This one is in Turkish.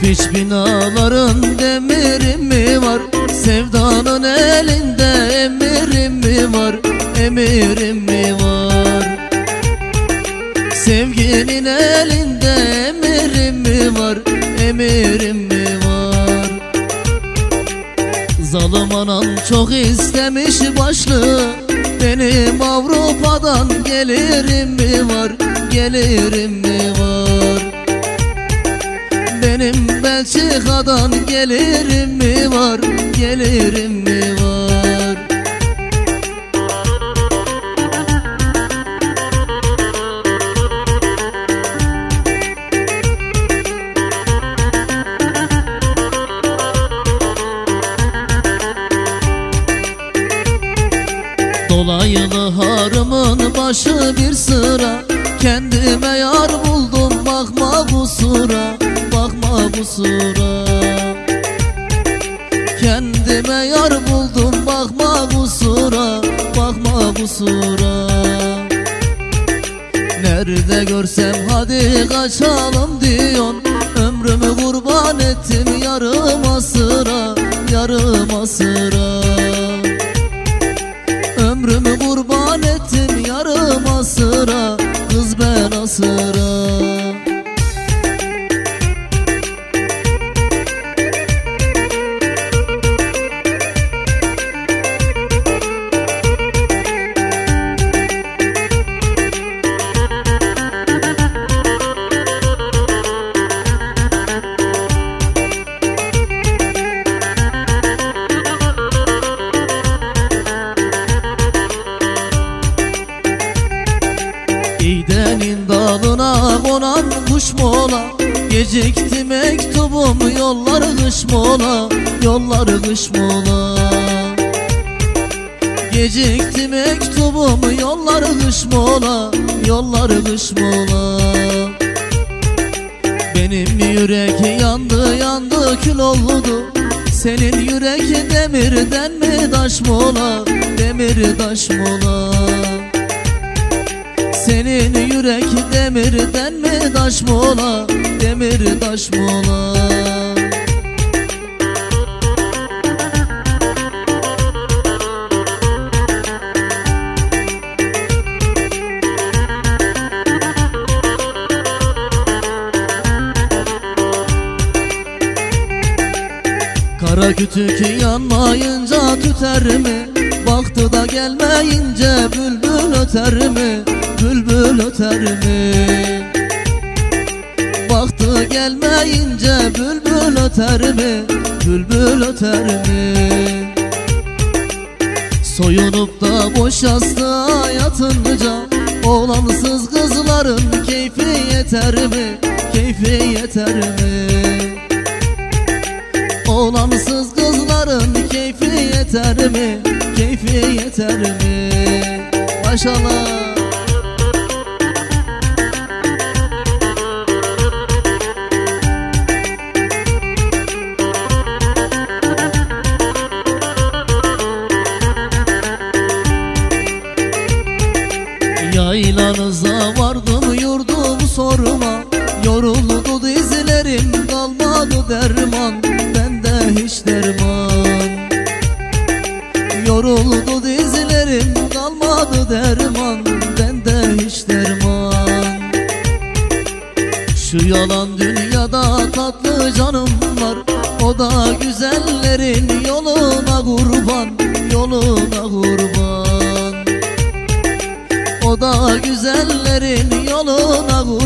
Kerpiç binaların demiri mi var? Sevdanın elinde emirim mi var? Emirim mi var? Sevginin elinde emirim mi var? Emirim mi var? Zalim anan çok istemiş başlığı. Benim Avrupa'dan gelirim mi var? Gelirim mi var Benim Belçika'dan gelirim mi var? Gelirim mi var? Dolaylı harımın başı bir sıra. Kendime yar buldum Sıra Kendime yar buldum bakma bu sıra Bakma bu sıra Nerede görsem hadi kaçalım diyon Ömrümü kurban ettim yarım asıra Yarım asıra. Ömrümü kurban ettim yarım asıra. Kız ben asıra İğdenin dalına konan kuş mola. Gecikti mektubum yollar kış mola Yollar kış mola. Gecikti mektubum yollar kış mola Yollar kış mola. Benim yürek yandı yandı kül oldu. Senin yürek demirden mi taş mola Demir taş mola senin yürek demirden mi taş mı ola Demir taş mı ola Kara kütük yanmayınca tüter mi? Baktı da gelmeyince bülbül öter mi? Bülbül öter mi? Baktı gelmeyince bülbül öter mi? Bülbül öter mi? Soyunup da boş yastığa yatınca Oğlansız kızların keyfi yeter mi? Keyfi yeter mi? Oğlansız kızların keyfi yeter mi? Keyfi yeter mi? Maşallah Yaylanıza vardım yurdum sorma Yoruldu dizlerim kalmadı derman. Bende hiç derman. Yoruldu dizlerim kalmadı derman. Bende hiç derman. Şu yalan dünyada tatlı canım var. O da güzellerin yoluna kurban Yoluna kurban güzellerin yoluna kurban